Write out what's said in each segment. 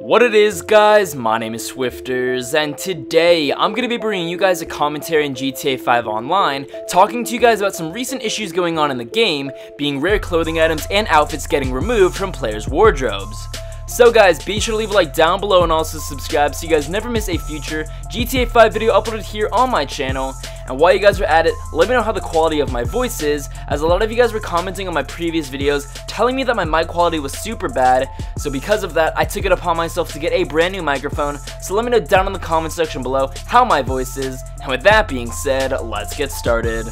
What it is guys, my name is Swifterrs, and today I'm going to be bringing you guys a commentary on GTA 5 Online, talking to you guys about some recent issues going on in the game, being rare clothing items and outfits getting removed from players' wardrobes. So guys, be sure to leave a like down below and also subscribe so you guys never miss a future GTA 5 video uploaded here on my channel, and while you guys are at it, let me know how the quality of my voice is, as a lot of you guys were commenting on my previous videos telling me that my mic quality was super bad, so because of that, I took it upon myself to get a brand new microphone, so let me know down in the comment section below how my voice is, and with that being said, let's get started.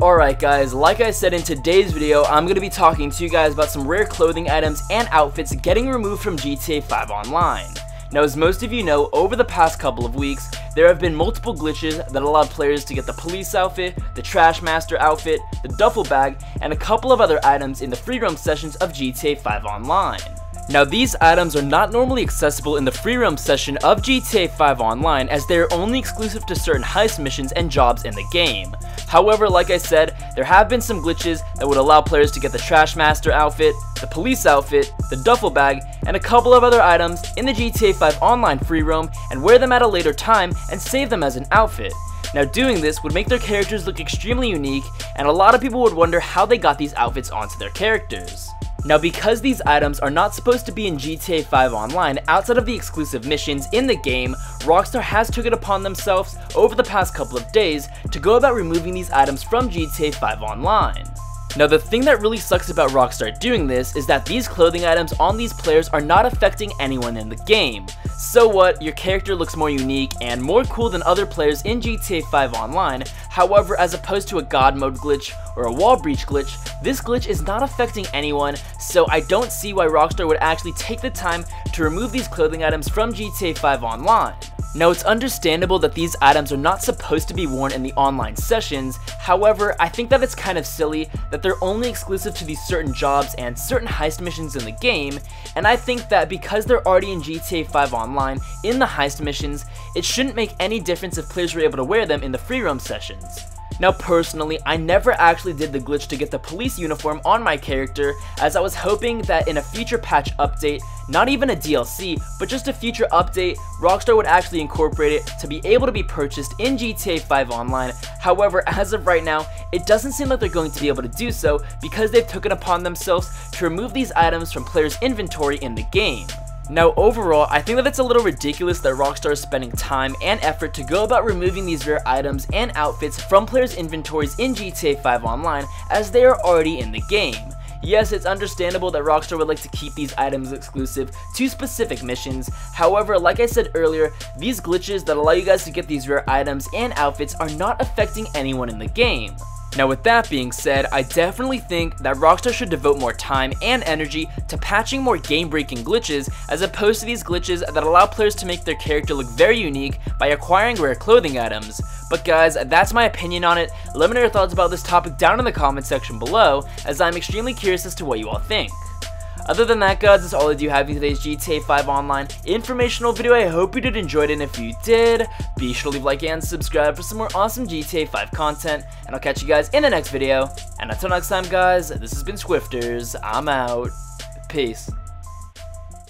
Alright guys, like I said in today's video, I'm going to be talking to you guys about some rare clothing items and outfits getting removed from GTA 5 Online. Now as most of you know, over the past couple of weeks, there have been multiple glitches that allowed players to get the police outfit, the trash master outfit, the duffel bag, and a couple of other items in the free roam sessions of GTA 5 Online. Now these items are not normally accessible in the free roam session of GTA 5 Online as they are only exclusive to certain heist missions and jobs in the game. However, like I said, there have been some glitches that would allow players to get the Trash Master outfit, the police outfit, the duffel bag, and a couple of other items in the GTA 5 online free roam and wear them at a later time and save them as an outfit. Now doing this would make their characters look extremely unique and a lot of people would wonder how they got these outfits onto their characters. Now because these items are not supposed to be in GTA 5 Online outside of the exclusive missions in the game, Rockstar has took it upon themselves over the past couple of days to go about removing these items from GTA 5 Online. Now the thing that really sucks about Rockstar doing this is that these clothing items on these players are not affecting anyone in the game. So what, your character looks more unique and more cool than other players in GTA 5 Online, however as opposed to a god mode glitch or a wall breach glitch, this glitch is not affecting anyone, so I don't see why Rockstar would actually take the time to remove these clothing items from GTA 5 Online. Now it's understandable that these items are not supposed to be worn in the online sessions, however, I think that it's kind of silly that they're only exclusive to these certain jobs and certain heist missions in the game, and I think that because they're already in GTA 5 Online in the heist missions, it shouldn't make any difference if players were able to wear them in the free roam sessions. Now personally, I never actually did the glitch to get the police uniform on my character as I was hoping that in a future patch update, not even a DLC, but just a future update, Rockstar would actually incorporate it to be able to be purchased in GTA 5 Online. However, as of right now, it doesn't seem like they're going to be able to do so because they've taken upon themselves to remove these items from players' inventory in the game. Now overall, I think that it's a little ridiculous that Rockstar is spending time and effort to go about removing these rare items and outfits from players' inventories in GTA 5 Online as they are already in the game. Yes, it's understandable that Rockstar would like to keep these items exclusive to specific missions, however, like I said earlier, these glitches that allow you guys to get these rare items and outfits are not affecting anyone in the game. Now with that being said, I definitely think that Rockstar should devote more time and energy to patching more game-breaking glitches as opposed to these glitches that allow players to make their character look very unique by acquiring rare clothing items. But guys, that's my opinion on it. Let me know your thoughts about this topic down in the comment section below as I'm extremely curious as to what you all think. Other than that guys, that's all I do have in today's GTA 5 Online informational video. I hope you did enjoy it and if you did, be sure to leave a like and subscribe for some more awesome GTA 5 content. And I'll catch you guys in the next video. And until next time guys, this has been Swifterrs. I'm out. Peace.